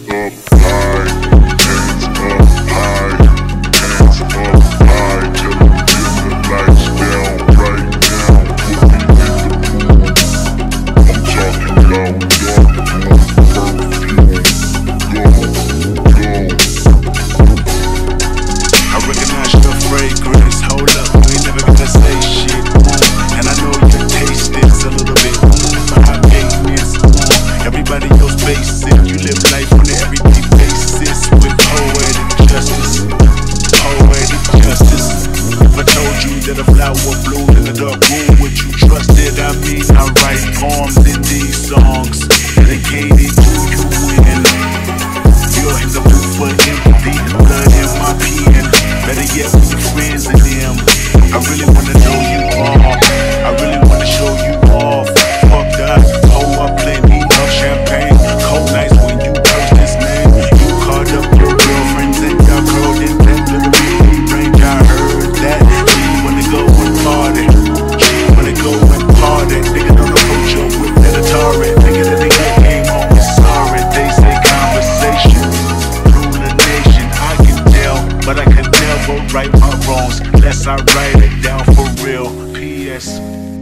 up high. what in the dark in what you trusted. I mean, I write poems in these songs dedicated to you and me. you're in the loop for empathy, blood in my pen. Better yet, right my wrongs, less I write it down for real. P.S.